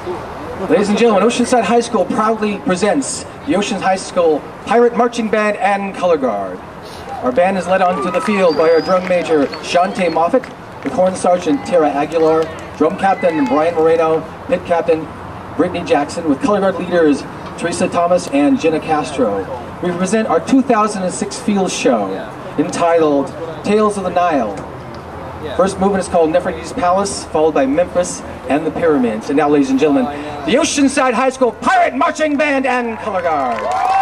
Ladies and gentlemen, Oceanside High School proudly presents the Oceanside High School Pirate Marching Band and Color Guard. Our band is led onto the field by our drum major, Shante Moffat, with horn sergeant Tara Aguilar, drum captain Brian Moreno, pit captain Brittany Jackson, with color guard leaders Teresa Thomas and Jenna Castro. We present our 2006 field show entitled Tales of the Nile. First movement is called Nefertiti's Palace, followed by Memphis and the Pyramids. And now, ladies and gentlemen, the Oceanside High School Pirate Marching Band and Color Guard.